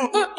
Oh,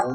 Oh,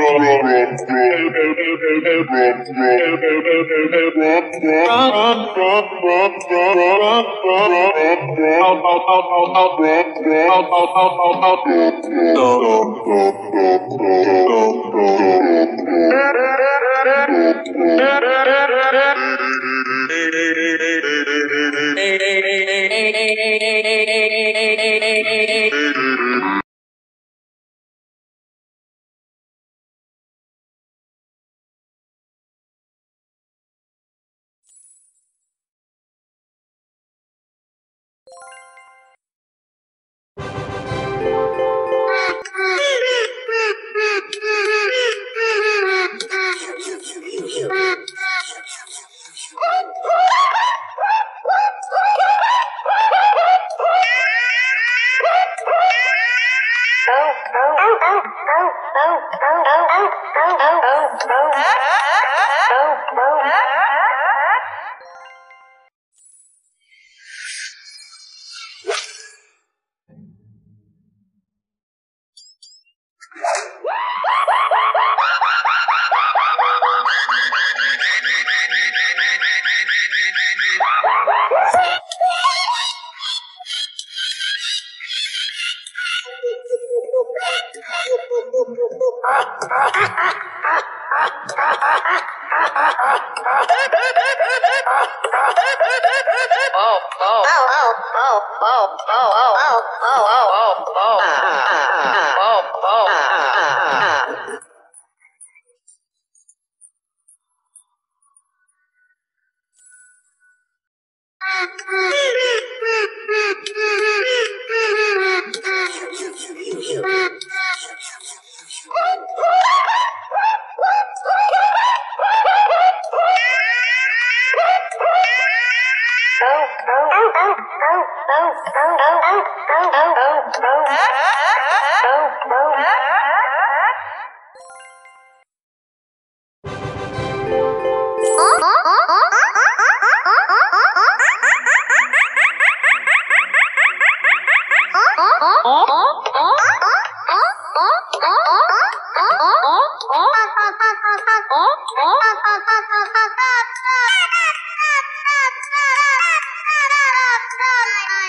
Outro Oh oh oh oh oh oh oh oh oh oh oh ah ah ah oh oh ah ah ah. Ah ah Beep, beep, beep, beep, beep. Oh, oh, oh.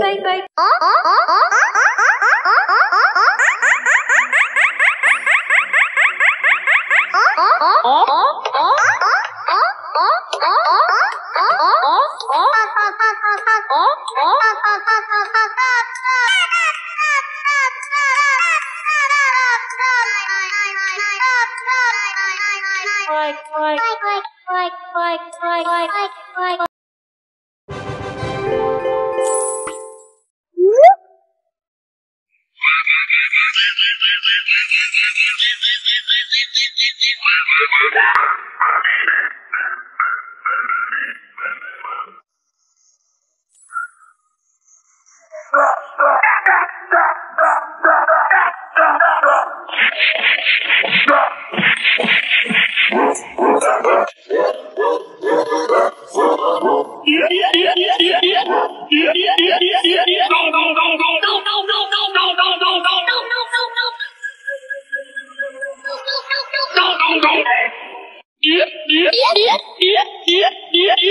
Bye bye. like, like, like, like, like.